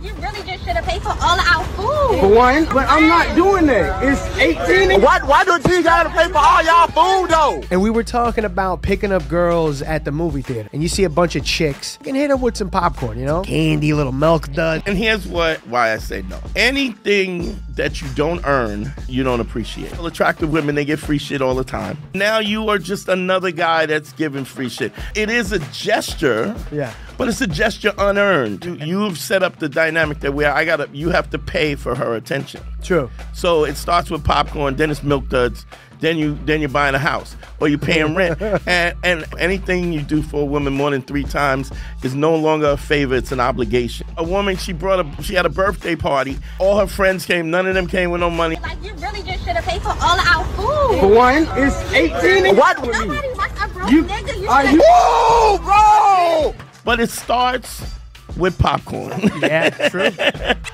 Like you really just should have paid for all of our food. For one, but I'm not doing that. It's 18. Why, why do you gotta pay for all y'all food though? And we were talking about picking up girls at the movie theater. And you see a bunch of chicks. You can hit them with some popcorn, you know? Candy, little milk dud. And here's what why I say no. Anything that you don't earn, you don't appreciate. Well, attractive women, they get free shit all the time. Now you are just another guy that's giving free shit. It is a gesture. Yeah. But it's a gesture unearned. You, you've set up the dynamic that where I gotta you have to pay for her attention. True. So it starts with popcorn, then it's milk duds, then you then you're buying a house or you're paying rent. and and anything you do for a woman more than three times is no longer a favor, it's an obligation. A woman, she brought a she had a birthday party. All her friends came, none of them came with no money. Like you really just should have paid for all of our food. For one, it's 18. What? Nobody wants a broke You- nigga. You are you- Whoa, bro! But it starts with popcorn. Yeah, true.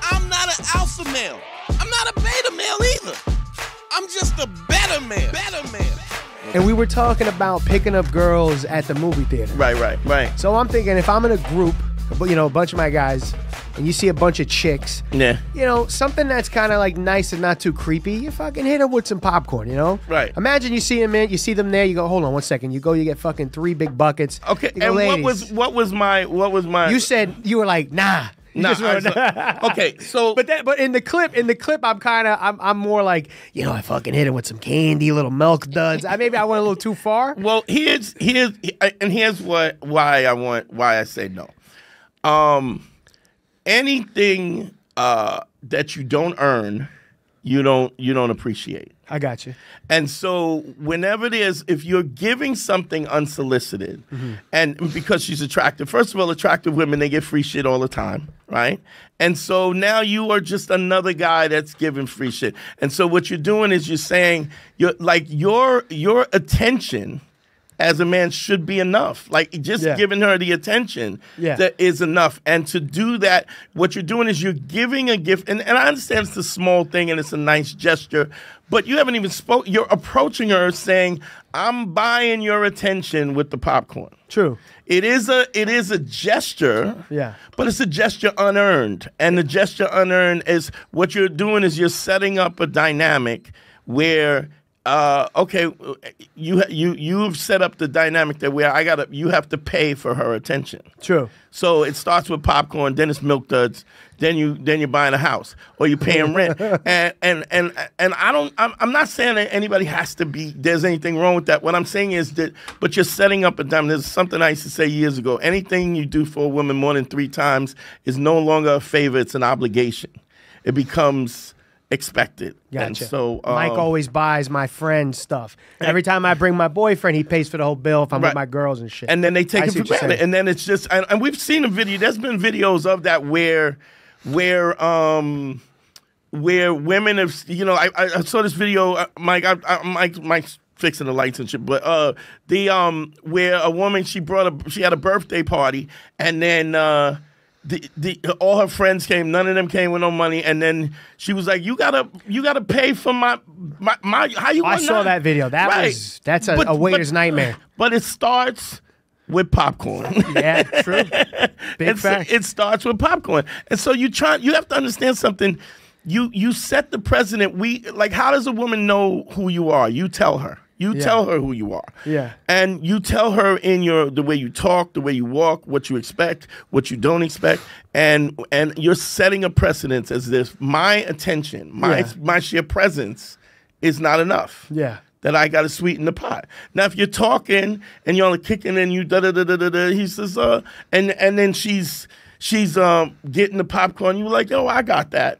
I'm not an alpha male. I'm not a beta male either. I'm just a better man. Better man. and we were talking about picking up girls at the movie theater. right, right, right. So I'm thinking if I'm in a group, but you know, a bunch of my guys, and you see a bunch of chicks, Yeah. you know, something that's kind of like nice and not too creepy, you fucking hit them with some popcorn, you know? Right. Imagine you see them in, you see them there, you go, hold on one second. You go, you get fucking three big buckets. Okay. Go, And what was what was my what was my You said you were like, nah. Nah, wrote- okay, so But that, but in the clip, in the clip, I'm kind of, I'm, I'm more like, you know, I fucking hit him with some candy, little milk duds. I maybe I went a little too far. Well, here's here's and here's what why I want why I say no. Um, anything uh, that you don't earn, you don't you don't appreciate. I got you. And so whenever there's if you're giving something unsolicited and because she's attractive, first of all, attractive women they get free shit all the time, right? And so now you are just another guy that's giving free shit. And so what you're doing is you're saying you're like your your attention as a man should be enough. Like just Yeah. giving her the attention Yeah. that is enough. And to do that, what you're doing is you're giving a gift. And, and I understand it's a small thing and it's a nice gesture, but you haven't even spoke. You're approaching her saying, "I'm buying your attention with the popcorn." True. It is a it is a gesture. Yeah. But it's a gesture unearned. And the gesture unearned is what you're doing is you're setting up a dynamic where uh, okay, you you you've set up the dynamic that where I gotta you have to pay for her attention. True. So it starts with popcorn, then it's milk duds, then you then you're buying a house or you're paying rent, and and and and I don't. I'm, I'm not saying that anybody has to be. There's anything wrong with that. What I'm saying is that, but you're setting up a dynamic. There's something I used to say years ago. Anything you do for a woman more than three times is no longer a favor. It's an obligation. It becomes expected. And Gotcha. so Mike um, always buys my friend stuff. Every time I bring my boyfriend, he pays for the whole bill if I'm Right. with my girls and shit. and then they take I it for granted, and then it's just and, and we've seen a video. There's been videos of that where where um where women have you know I I, I saw this video, uh, Mike. I, I, Mike Mike's fixing the lights and shit, but uh the um where a woman she brought a she had a birthday party and then. uh the, the all her friends came. None of them came with no money, and then she was like, "You gotta, you gotta pay for my, my, my how you?" I saw that?" that video. That Right. was that's a, But- a waiter's but- nightmare. But it starts with popcorn. Yeah, true. Big fact. It starts with popcorn, and so you try. You have to understand something. You you set the president. We like. How does a woman know who you are? You tell her. You Yeah. tell her who you are. Yeah. And you tell her in your the way you talk, the way you walk, what you expect, what you don't expect, and and you're setting a precedence as this my attention, my Yeah. my sheer presence, is not enough Yeah. that I got to sweeten the pot. Now, if you're talking and you're only kicking and you da da da da da da, he says, uh, and and then she's she's um getting the popcorn. you're like, oh, I got that.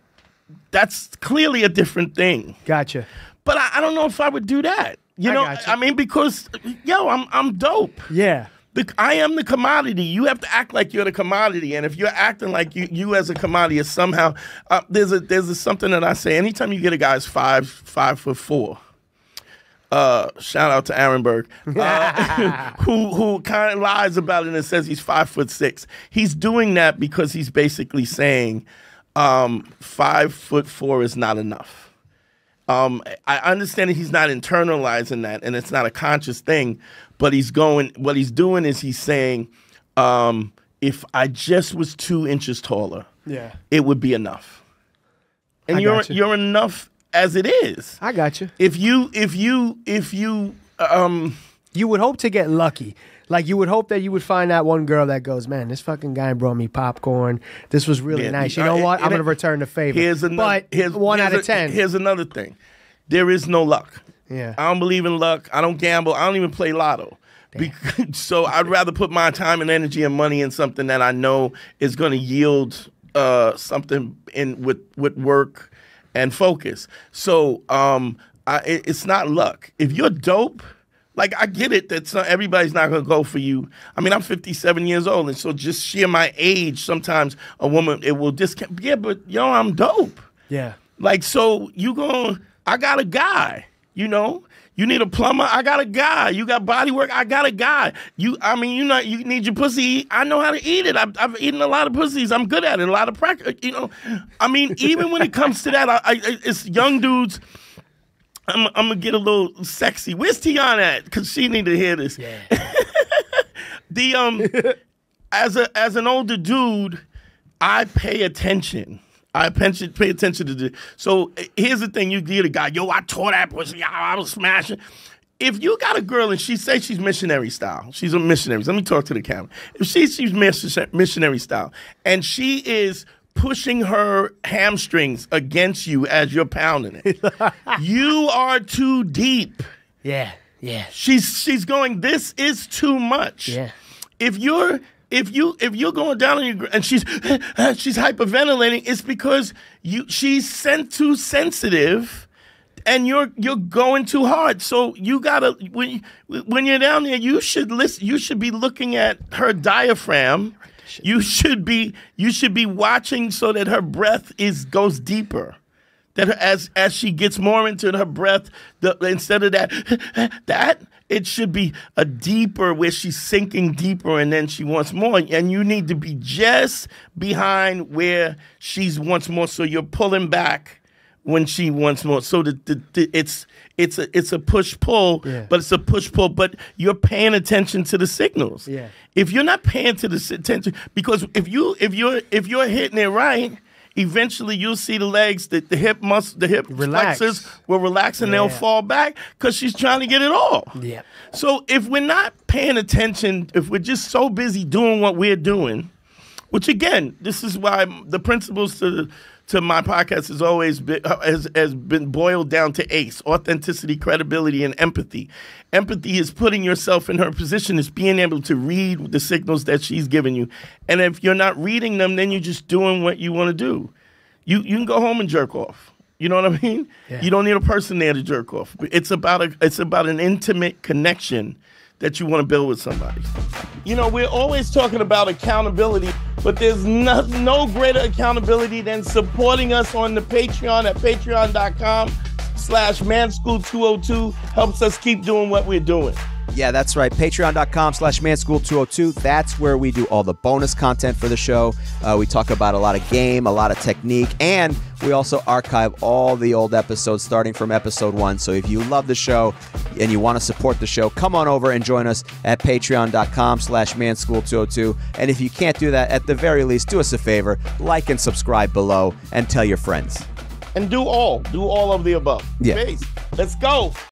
That's clearly a different thing. Gotcha. But I, I don't know if I would do that. You I know. I mean, because yo, I'm I'm dope. Yeah. The, I am the commodity. You have to act like you're the commodity, and if you're acting like you, you as a commodity is somehow uh, there's a there's a, something that I say. Anytime you get a guy's five five foot four, uh, shout out to Aaron Berg, uh, who who kind of lies about it and says he's five foot six. He's doing that because he's basically saying um, five foot four is not enough. Um, I understand that he's not internalizing that, and it's not a conscious thing. But he's going. What he's doing is he's saying, um, if I just was two inches taller, Yeah. it would be enough. And you're got you. you're enough as it is. I got you. If you if you if you um You would hope to get lucky. Like you would hope that you would find that one girl that goes, man, this fucking guy brought me popcorn. This was really Yeah, nice. You uh, know it- what? I'm gonna return the favor. here's another but here's one here's out of a- ten. Here's another thing. There is no luck. Yeah. I don't believe in luck. I don't gamble. I don't even play lotto. Bec- so I'd rather put my time and energy and money in something that I know is going to yield uh, something in with with work and focus. So um, I, it- it's not luck. If you're dope, like I get it that some, everybody's not going to go for you. I mean, I'm 57 years old, and so just sheer my age, sometimes a woman it will discount. Yeah, but yo, I'm dope. yeah. Like, so you going, I got a guy, you know? You need a plumber, I got a guy. You got body work, I got a guy. You, I mean, you know, you need your pussy. I know how to eat it. I've, I've eaten a lot of pussies. I'm good at it. A lot of practice, you know. I mean, even when it comes to that, I, I, it's young dudes. I'm, I'm gonna get a little sexy. Where's Tiana at? Because she need to hear this. the um, as a as an older dude, I pay attention. I pension, pay attention to the. So here's the thing: you get a guy, yo, I tore that pussy, I, I was smashing. If you got a girl and she says she's missionary style, she's a missionary. Let me talk to the camera. If she, she's missionary style, and she is pushing her hamstrings against you as you're pounding it, you are too deep. Yeah. Yeah. She's she's going. This is too much. Yeah. If you're if you if you're going down on your and she's she's hyperventilating, it's because you she's sent too sensitive, and you're you're going too hard. So you gotta when when you're down there, you should listen. You should be looking at her diaphragm. You should be you should be watching so that her breath is goes deeper. That as as she gets more into her breath, the, instead of that that it should be a deeper where she's sinking deeper and then she wants more, and you need to be just behind where she's wants more, so you're pulling back when she wants more. So the, the, the it's it's a it's a push pull, Yeah. but it's a push pull. But you're paying attention to the signals. Yeah. If you're not paying to the attention, because if you if you're if you're hitting it right, eventually you'll see the legs, the, the hip muscle, the hip Relax. flexors will relax and they'll fall back because she's trying to get it all. Yeah. So if we're not paying attention, if we're just so busy doing what we're doing, which again, this is why the principles to to my podcast has always been has, has been boiled down to ACE: authenticity, credibility, and empathy. Empathy is putting yourself in her position, is being able to read the signals that she's giving you, and if you're not reading them, then you're just doing what you want to do. You you can go home and jerk off. You know what I mean? Yeah. You don't need a person there to jerk off. It's about a it's about an intimate connection that you want to build with somebody. You know, we're always talking about accountability, but there's no, no greater accountability than supporting us on the Patreon at patreon.com slash manschool202 helps us keep doing what we're doing. Yeah, that's right. Patreon.com slash manschool202. That's where we do all the bonus content for the show. Uh, we talk about a lot of game, a lot of technique, and we also archive all the old episodes starting from episode one. So if you love the show and you want to support the show, come on over and join us at patreon.com slash manschool202. And if you can't do that, at the very least, do us a favor, like and subscribe below and tell your friends. And do all, do all of the above. Yeah. Let's go.